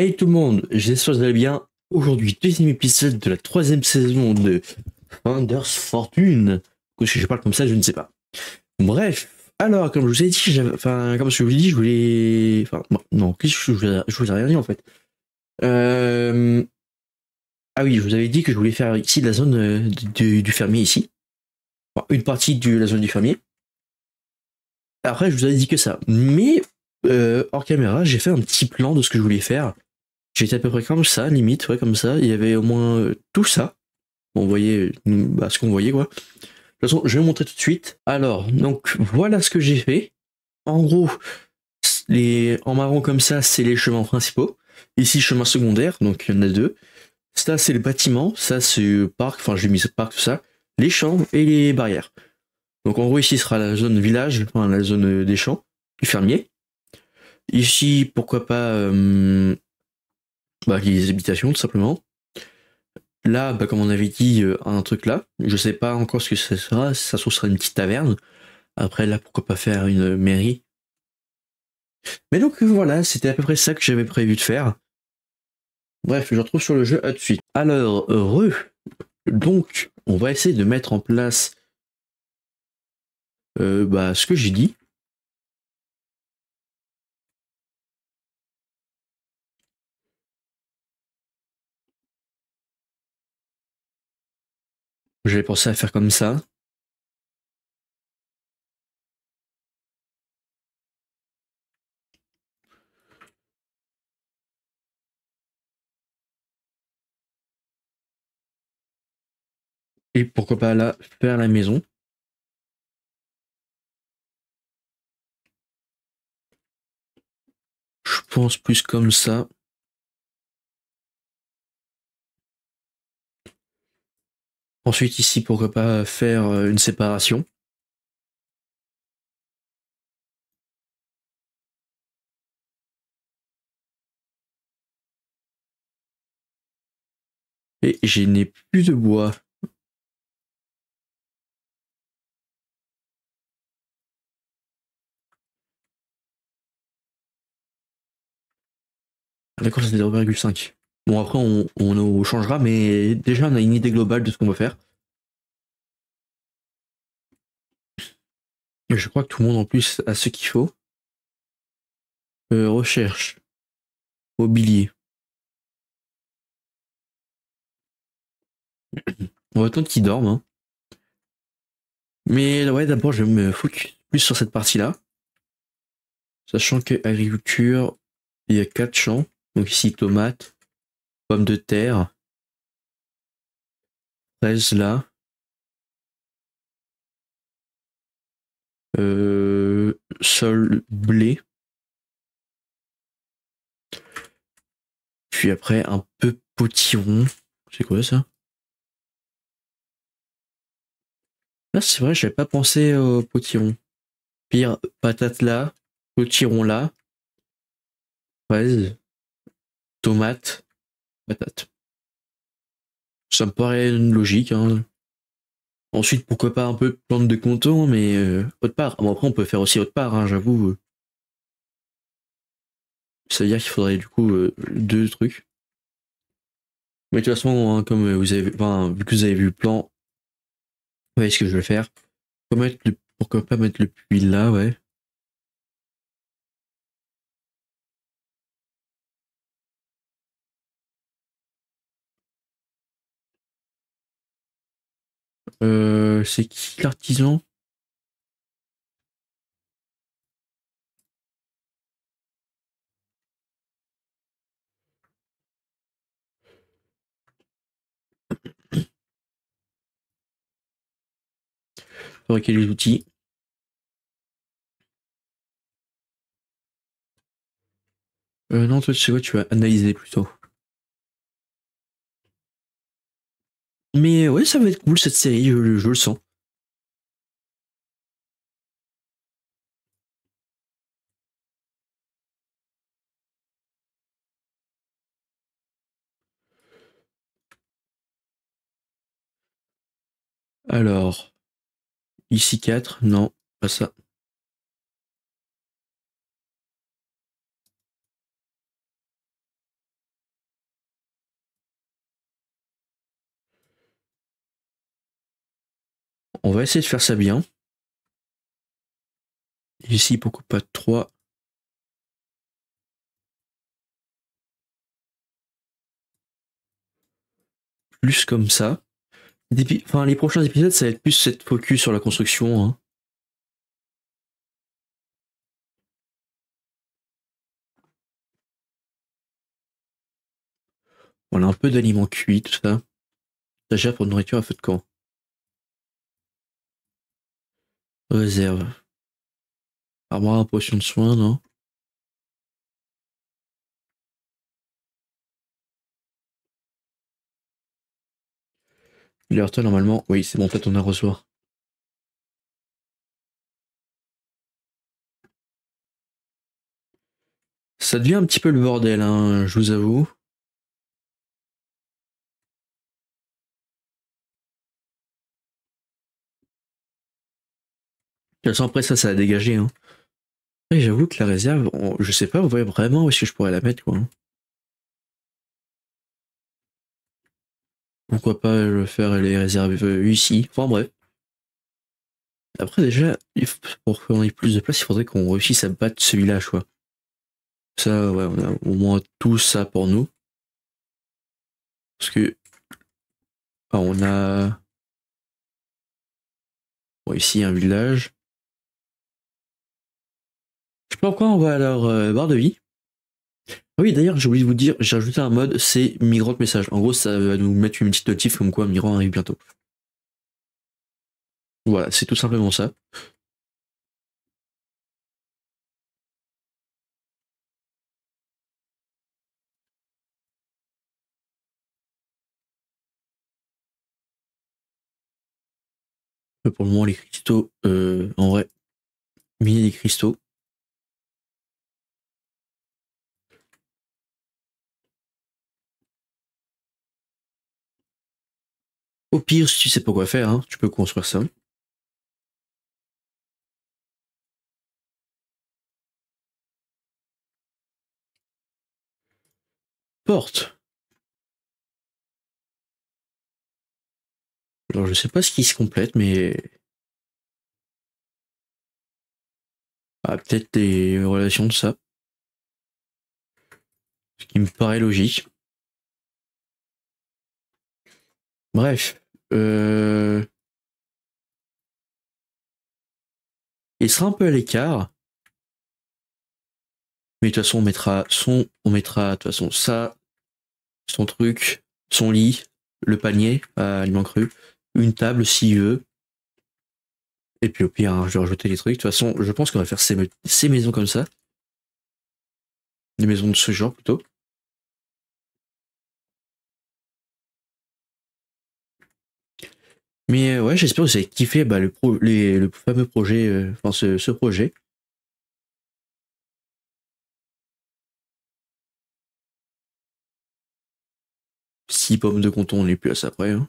Hey tout le monde, j'espère que vous allez bien. Aujourd'hui, deuxième épisode de la troisième saison de Founders Fortune. Si je parle comme ça, je ne sais pas. Bref, alors, comme je vous ai dit, enfin, comme je vous ai dit, je voulais. Enfin, non, que je ai, je vous ai rien dit en fait. Euh... Ah oui, je vous avais dit que je voulais faire ici la zone euh, du, du fermier ici. Enfin, une partie de la zone du fermier. Après, je vous avais dit que ça. Mais euh, hors caméra, j'ai fait un petit plan de ce que je voulais faire. J'étais à peu près comme ça, limite, ouais, comme ça. Il y avait au moins euh, tout ça. Voyez euh, bah, ce qu'on voyait, quoi. De toute façon, je vais vous montrer tout de suite. Alors, donc, voilà ce que j'ai fait. En gros, les, en marron comme ça, c'est les chemins principaux. Ici, chemin secondaire, donc il y en a deux. Ça, c'est le bâtiment. Ça, c'est le parc. Enfin, j'ai mis ce parc, tout ça. Les champs et les barrières. Donc, en gros, ici sera la zone village, enfin, la zone euh, des champs, du fermier. Ici, pourquoi pas euh, bah, les habitations, tout simplement. Là, bah, comme on avait dit, euh, un truc là. Je sais pas encore ce que ça sera. Ça se sera une petite taverne. Après, là, pourquoi pas faire une mairie. Mais donc, voilà, c'était à peu près ça que j'avais prévu de faire. Bref, je retrouve sur le jeu à de suite. Alors, heureux. Donc, on va essayer de mettre en place euh, bah, ce que j'ai dit. J'avais pensé à faire comme ça. Et pourquoi pas là, faire la maison. Je pense plus comme ça. Ensuite, ici, pourquoi pas faire euh, une séparation. Et je n'ai plus de bois. D'accord, c'est 0,5. Bon, après, on, changera, mais déjà, on a une idée globale de ce qu'on va faire. Et je crois que tout le monde, en plus, a ce qu'il faut. Euh, recherche. Mobilier. On va attendre qu'ils dorment. Hein. Mais ouais, d'abord, je vais me focus plus sur cette partie-là. Sachant que agriculture, il y a quatre champs. Donc ici, tomates, pommes de terre, fraises là. Euh, sol blé. Puis après, un peu potiron. C'est quoi ça? Là, c'est vrai, j'avais pas pensé au potiron. Pire, patate là, potiron là, fraise, tomate, Ça me paraît logique. Hein. Ensuite, pourquoi pas un peu de plante de coton, mais euh, autre part. Bon, après, on peut faire aussi autre part, hein, j'avoue. Ça veut dire qu'il faudrait du coup euh, deux trucs. Mais de toute façon, hein, comme vous avez, enfin, vu que vous avez vu le plan, vous voyez ce que je vais faire. Pourquoi, mettre pourquoi pas mettre le puits là, ouais. Euh, c'est qui l'artisan? Fabriquer les outils. Euh, non, toi, tu sais quoi, tu vas analyser plutôt. Mais ouais, ça va être cool cette série, je, je le sens. Alors, ici 4, non, pas ça. On va essayer de faire ça bien. Ici, pourquoi pas 3 Plus comme ça. Enfin, les prochains épisodes, ça va être plus cette focus sur la construction. Hein. On a un peu d'aliments cuits, tout ça. Déjà pour nourriture à feu de camp. Réserve. Armoire à potion de soins, non? L'heure normalement, oui, c'est bon, peut-être on a recevoir. Ça devient un petit peu le bordel, hein, je vous avoue. Après ça, ça a dégagé. Hein. J'avoue que la réserve, je sais pas vraiment où est-ce que je pourrais la mettre. Quoi. Pourquoi pas le faire les réserves ici Enfin bref. Après déjà, pour qu'on ait plus de place, il faudrait qu'on réussisse à battre ce village. Quoi. Ça, ouais, on a au moins tout ça pour nous. Parce que... on a... Bon, ici un village. Pourquoi on va à leur barre de vie. Ah oui, d'ailleurs, j'ai oublié de vous dire, j'ai ajouté un mode, c'est migrant message. En gros, ça va nous mettre une petite notif comme quoi migrant arrive bientôt. Voilà, c'est tout simplement ça. Pour le moment, les cristaux, euh, en vrai, miner des cristaux. Au pire, si tu sais pas quoi faire, hein, tu peux construire ça. Porte. Alors je sais pas ce qui se complète, mais... Ah, peut-être des relations de ça. Ce qui me paraît logique. Bref. Euh... Il sera un peu à l'écart. Mais de toute façon, on mettra son, on mettra de toute façon ça, son truc, son lit, le panier à aliment cru, une table s'il veut. Et puis au pire, hein, je vais rajouter les trucs. De toute façon, je pense qu'on va faire ces, ces maisons comme ça. Des maisons de ce genre plutôt. Mais euh, ouais, j'espère que vous avez kiffé bah, le, le fameux projet, euh, enfin ce, projet. Six pommes de canton, on n'est plus à ça après. Hein.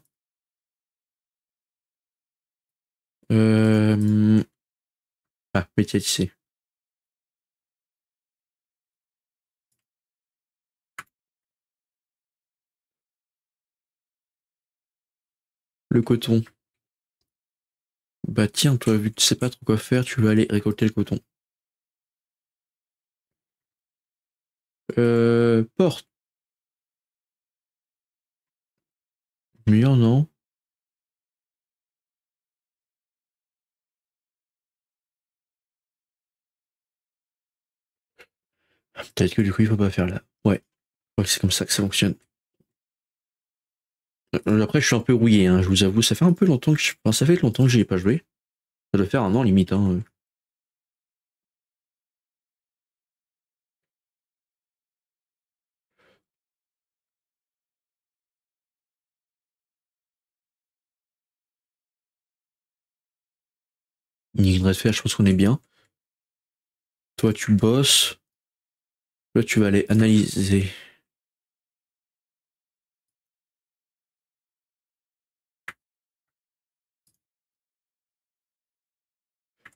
Euh... Ah, métier Le coton. Bah tiens, toi, vu que tu sais pas trop quoi faire, tu vas aller récolter le coton. Euh, porte. Mur, non. Peut-être que du coup, il faut pas faire là. Ouais. Ouais, c'est comme ça que ça fonctionne. Euh, après, je suis un peu rouillé, hein, je vous avoue. Ça fait un peu longtemps que je... Enfin, ça fait longtemps que j'y ai pas joué. Ça doit faire un an limite. Hein. Euh. de faire, je pense qu'on est bien. Toi, tu bosses. Là, tu vas aller analyser.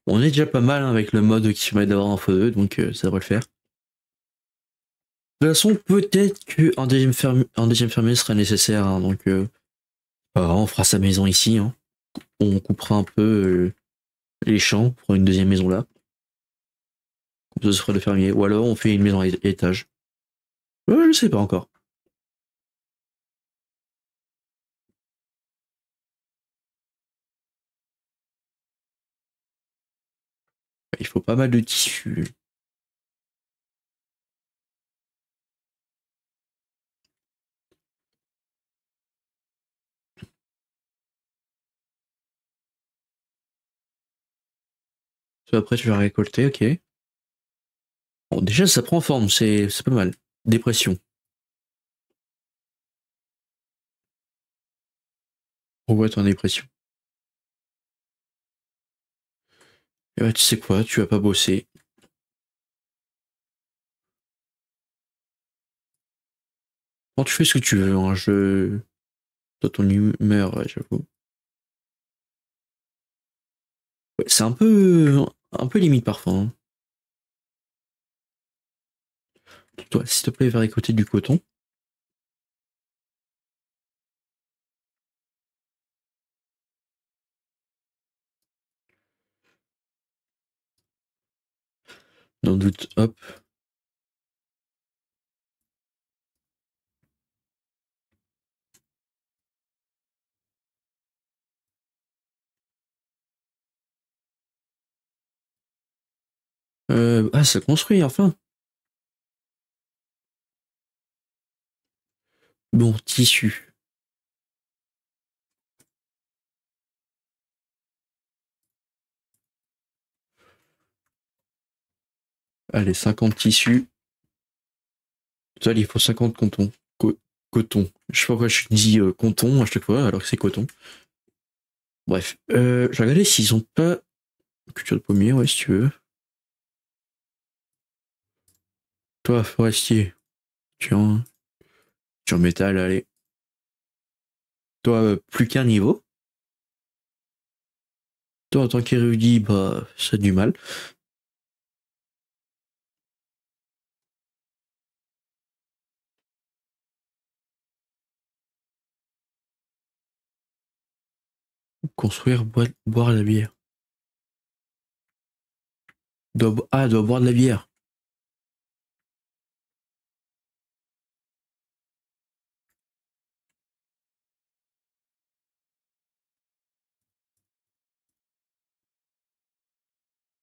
On est déjà pas mal hein, avec le mode qui permet d'avoir un feu 2, donc euh, ça devrait le faire. De toute façon, peut-être qu'un deuxième, fermier, un deuxième fermier sera nécessaire, hein, donc euh, on fera sa maison ici. Hein. on coupera un peu euh, les champs pour une deuxième maison là. Comme le fermier. Ou alors on fait une maison à étage. Ouais, je sais pas encore. Il faut pas mal de tissu. Après, tu vas récolter, ok. Bon, déjà, ça prend forme, c'est c'est pas mal. Dépression. On voit ton dépression. Et ouais, tu sais quoi, tu vas pas bosser. Bon, tu fais ce que tu veux, hein, je... Toi, ton humeur, j'avoue. Ouais, c'est un peu... un peu limite parfois. hein. Toi, s'il te plaît, va récolter du coton. Dans le doute, hop. Euh, ah, ça construit, enfin. Bon, tissu. Allez, 50 tissus. Total, il faut 50 coton. Co- coton. Je sais pas pourquoi je dis euh, coton à chaque fois, alors que c'est coton. Bref. Euh, je vais regarder s'ils ont pas... Culture de pommier, ouais, si tu veux. Toi, forestier. Tu en... Tu en métal, allez. Toi, euh, plus qu'un niveau. Toi, en tant qu'érudit, bah, ça a du mal. Construire, boire, boire la bière. Doit ah, doit boire de la bière.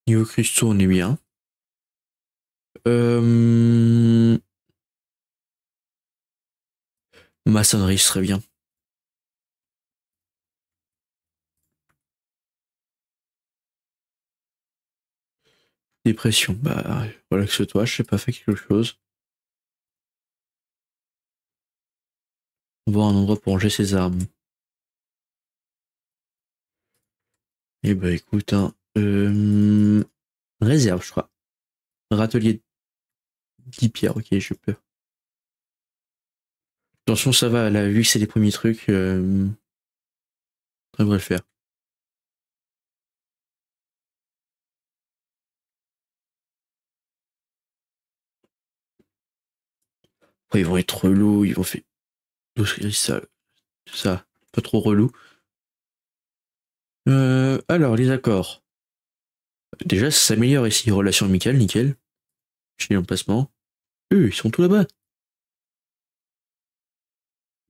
Niveau cristaux, on est bien. Euh... Maçonnerie serait bien. Dépression, bah relaxe-toi, je sais pas fait quelque chose. Voir un endroit pour ranger ses armes. Eh bah écoute, hein, euh... réserve, je crois. Râtelier 10 pierres, ok, j'ai peur. Attention, ça va, là, vu que c'est les premiers trucs, euh... ça devrait le faire. Ils vont être relous, ils vont faire 12 cristal, tout ça, pas trop relou. Euh, alors, les accords. Déjà, ça s'améliore ici. Relation amicale, nickel. J'ai l'emplacement. Eux, ils sont tout là-bas.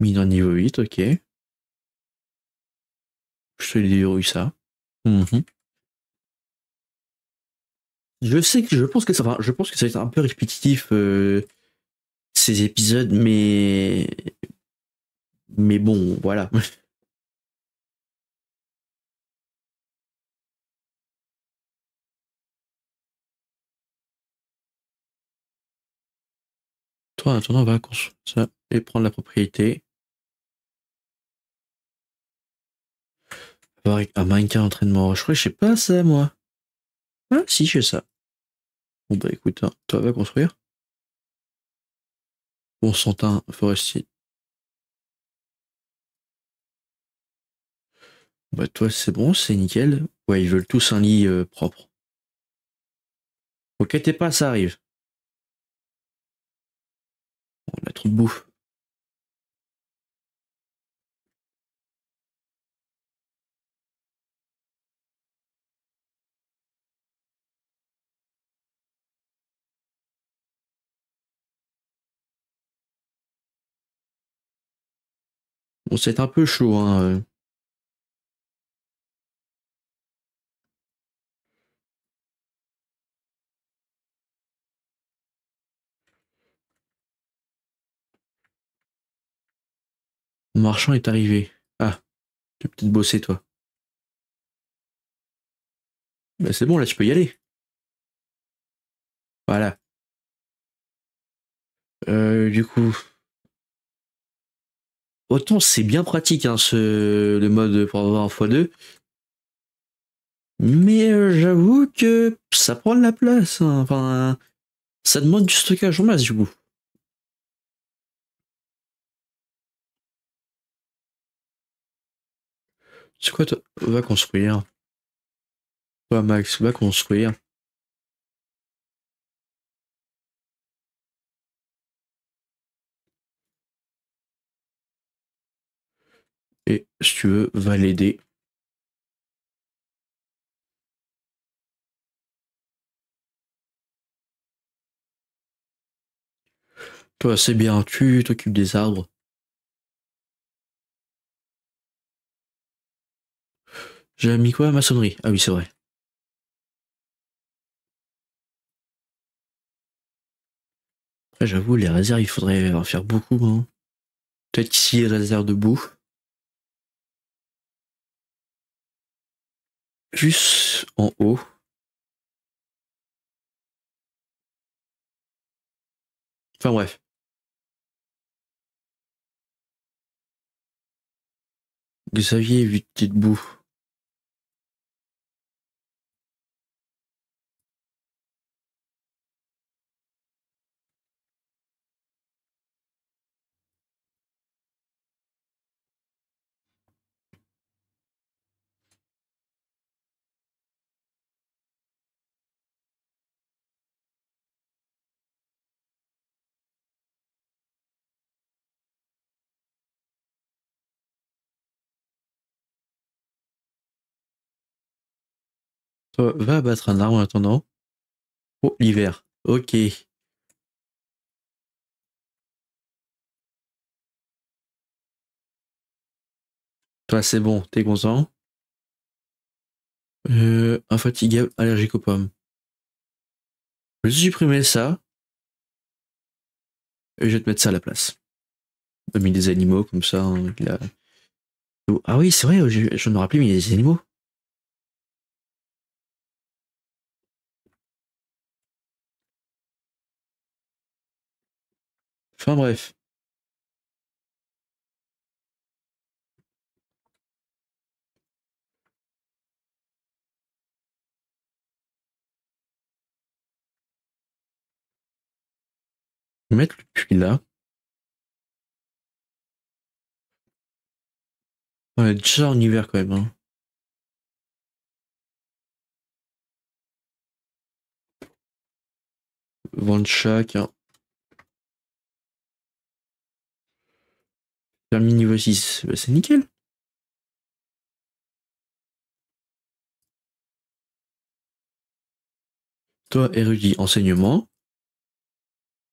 Mineur niveau 8, ok. Je te déverrouille ça. Mhm. Je sais que je pense que ça va, je pense que ça va être un peu répétitif euh, ces épisodes, mais mais bon, voilà. Toi, en attendant, on va construire ça et prendre la propriété. Un mannequin d'entraînement. Je crois que je sais pas ça, moi. Ah, si, je sais ça. Bon, bah écoute, hein, toi, va construire. Constantin Forestier. Bah, toi, c'est bon, c'est nickel. Ouais, ils veulent tous un lit euh, propre. Ok, t'es pas, ça arrive. On a trop de bouffe. Bon, c'est un peu chaud, hein. euh. Mon marchand est arrivé. Ah, tu peux peut-être bosser, toi. Bah, c'est bon, là, tu peux y aller. Voilà. Euh, du coup. Autant c'est bien pratique, hein, ce, le mode pour avoir un x2. Mais euh, j'avoue que ça prend de la place. hein. Enfin, ça demande du stockage en masse, du coup. C'est quoi, toi? Va construire. Toi, Max, va construire. Si tu veux, va l'aider. Toi, c'est bien, tu t'occupes des arbres. J'ai mis quoi? Maçonnerie. Ah oui, c'est vrai. J'avoue, les réserves, il faudrait en faire beaucoup. Hein. Peut-être qu'ici, les réserves de bouffe. Juste en haut. Enfin bref. Xavier, t'es debout. Toi, va abattre un arbre en attendant. Oh, l'hiver. Ok. Toi, c'est bon, t'es content. Euh, infatigable, allergique aux pommes. Je vais supprimer ça. Et je vais te mettre ça à la place. J'ai mis des animaux comme ça. hein, a- Oh, Ah oui, c'est vrai, je, me rappelais, mais a des animaux. Enfin bref. Mettre le puits là. On est déjà en hiver quand même. Hein. Vendre chaque. Hein. Permis niveau 6. Bah, c'est nickel. Toi, érudit, enseignement.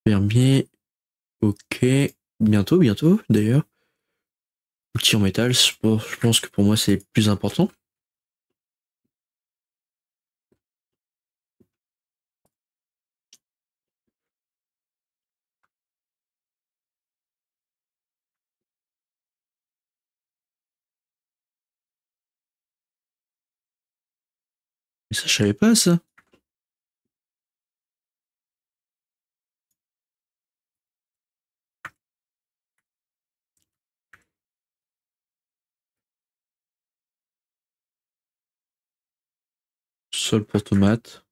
Fermier. Ok. Bientôt, bientôt, d'ailleurs. Outil en métal, je pense que pour moi, c'est plus important. Mais ça, je savais pas, ça. Sol pour tomate.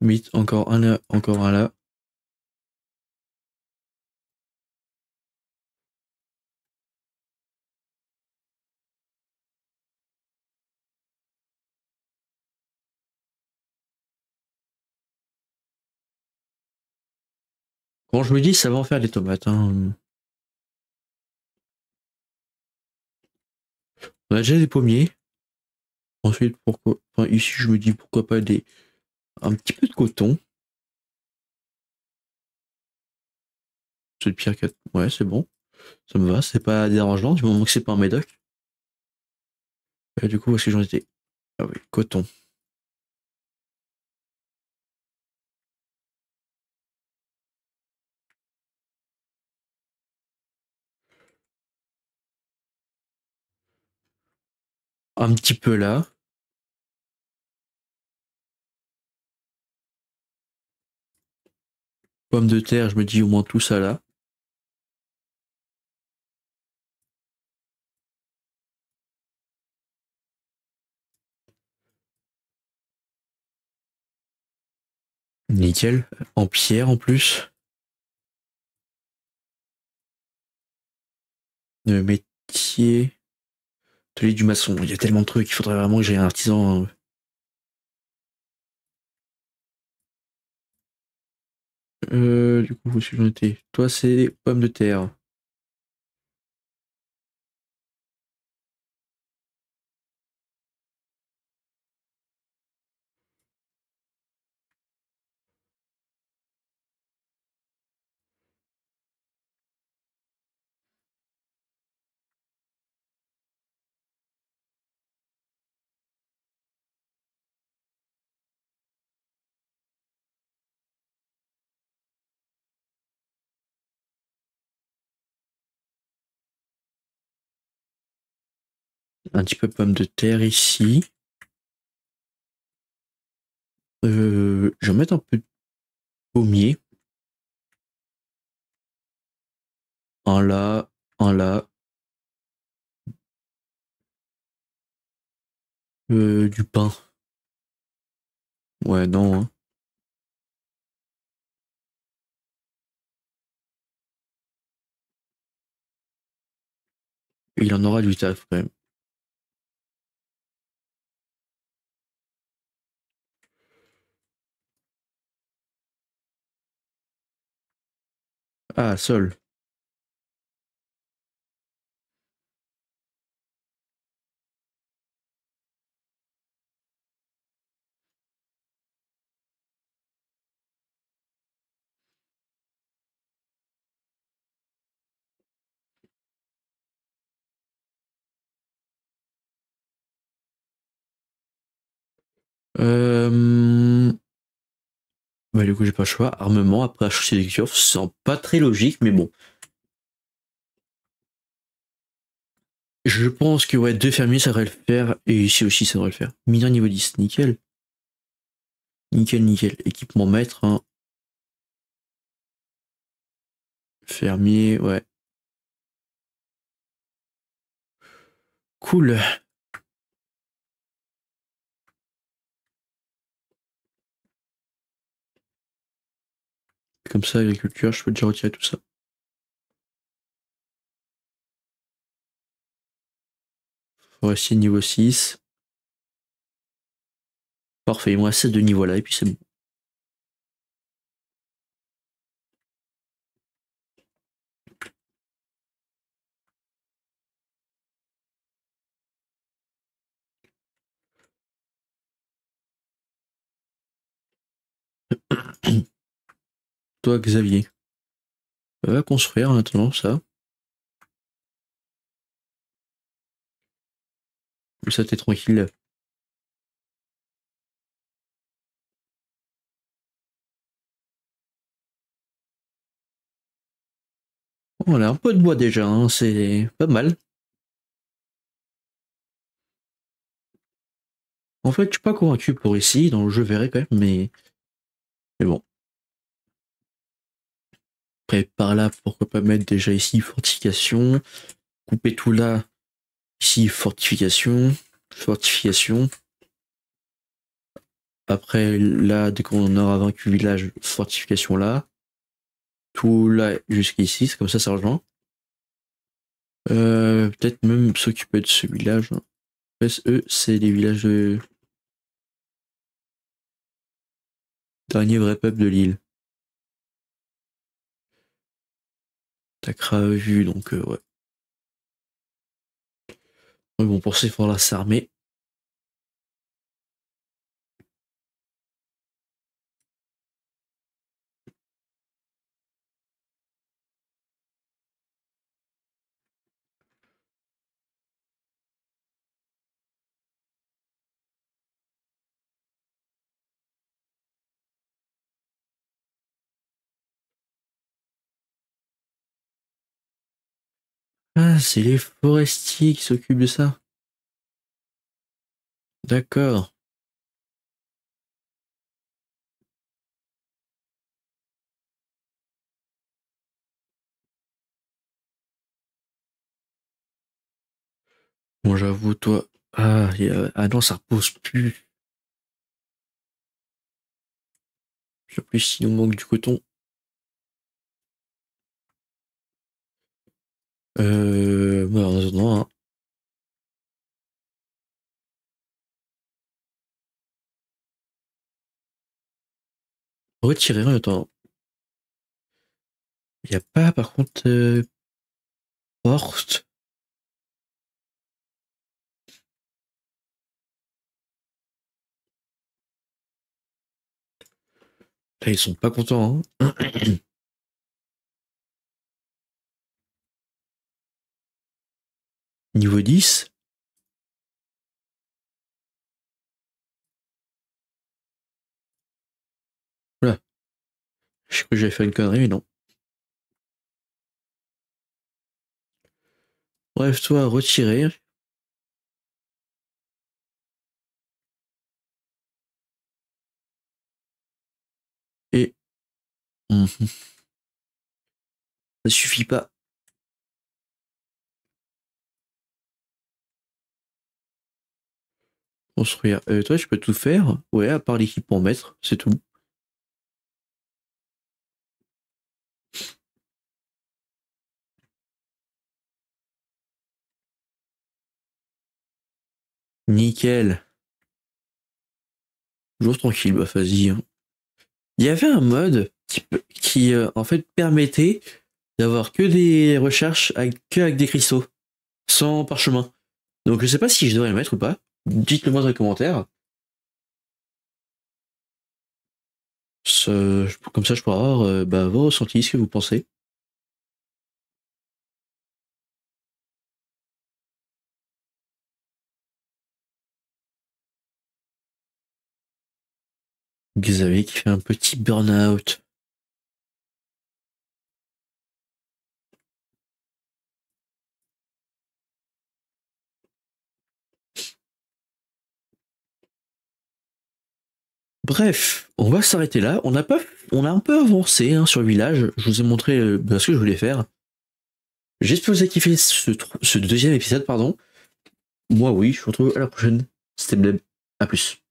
Mythe, encore un là, encore un là. Quand je me dis, ça va en faire des tomates. Hein. On a déjà des pommiers. Ensuite, pourquoi enfin, ici, je me dis pourquoi pas des un petit peu de coton. C'est le pire qu'à... Ouais, c'est bon. Ça me va, c'est pas dérangeant du moment que c'est pas un médoc. Euh, du coup, est-ce que j'en étais? Ah oui, coton. Un petit peu là. Pommes de terre, je me dis au moins tout ça là. Nickel. En pierre en plus. Le métier. Du maçon. Il y a tellement de trucs. Il faudrait vraiment que j'ai un artisan. hein. Euh, du coup, où j'en étais Toi, c'est pommes de terre. Un petit peu pommes de terre ici. Euh, je vais mettre un peu de pommier. Un là, un là. Euh, du pain. Ouais, non. hein. Il en aura du taf quand même. Ah, sol. Euh... Du coup, j'ai pas le choix. Armement, après architecture, c'est pas très logique, mais bon. Je pense que ouais, deux fermiers, ça devrait le faire. Et ici aussi, ça devrait le faire. Mineur niveau 10, nickel. Nickel, nickel. Équipement maître. hein. Fermier, ouais. Cool. Comme ça, agriculture, je peux déjà retirer tout ça. Forestier niveau 6. Parfait, il me reste de niveau là et puis c'est bon. Xavier. Va construire en attendant ça. Ça, t'es tranquille. A un peu de bois déjà, hein, c'est pas mal. En fait, je suis pas convaincu pour ici, le jeu verrai quand même, mais. Mais bon. Après, par là, pourquoi pas mettre déjà ici fortification. Couper tout là. Ici, fortification. Fortification. Après, là, dès qu'on aura vaincu village, fortification là. Tout là jusqu'ici, c'est comme ça, ça rejoint. Euh, Peut-être même s'occuper de ce village. SE, c'est les villages de. Dernier vrai peuple de l'île. T'as vu, donc euh, ouais. Mais bon, pour il faudra s'armer. C'est les forestiers qui s'occupent de ça. D'accord. Bon, j'avoue, toi. Ah, a- ah non, ça repose plus. En plus, il nous manque du coton. Euh, bah, en attendant, hein. Retirer en attendant. Il n'y a pas, par contre, euh, porte. Là, ils sont pas contents. Hein. Niveau 10. Voilà. Je crois que j'avais fait une connerie, mais non. Bref, toi, retirer. Et. Mhm. Ça suffit pas. Construire. Euh, toi, je peux tout faire. Ouais, à part l'équipement maître, c'est tout. Nickel. Toujours tranquille, bah vas-y. hein. Il y avait un mode qui, qui euh, en fait permettait d'avoir que des recherches avec, que avec des cristaux, sans parchemin. Donc je sais pas si je devrais le mettre ou pas. Dites-le moi dans les commentaires. Comme ça je pourrais avoir euh, bah, vos ressentis, ce que vous pensez. Xavier qui fait un petit burn-out. Bref, on va s'arrêter là. On a un peu avancé hein, sur le village. Je vous ai montré euh, bah, ce que je voulais faire. J'espère que vous avez kiffé ce deuxième épisode, pardon. Moi, oui. Je vous retrouve à la prochaine. C'était Bleb. À plus.